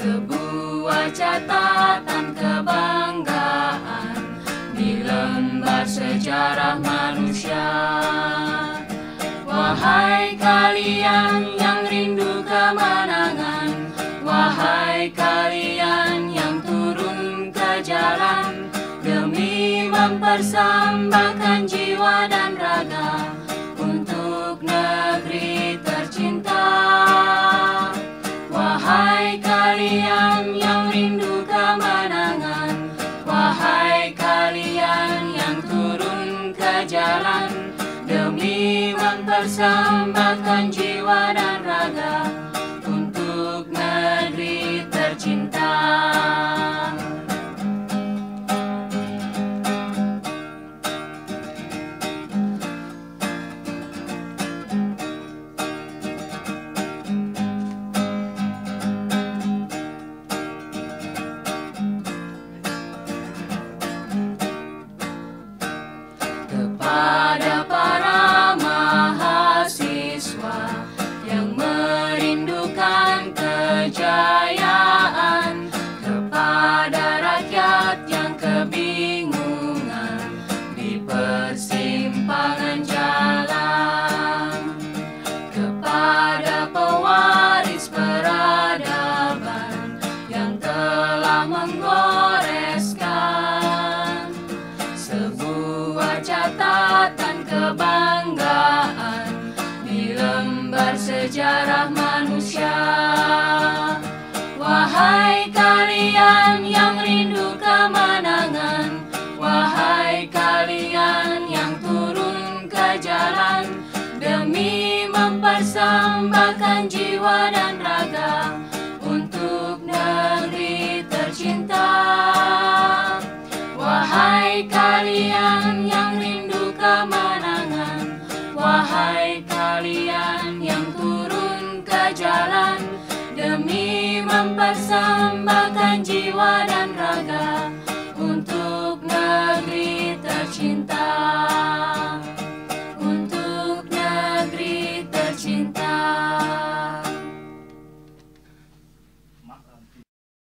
sebuah catatan kebanggaan di lembar sejarah manusia. Wahai kalian yang rindu kemenangan, wahai kalian yang turun ke jalan demi mempersembahkan jiwa dan raga. Kemenangan. Wahai kalian yang turun ke jalan Demi mempersembahkan jiwa dan raga catatan kebanggaan di lembar sejarah manusia. Wahai kalian yang rindu kemenangan, wahai kalian yang turun ke jalan demi mempersembahkan jiwa dan jalan Demi mempersembahkan jiwa dan raga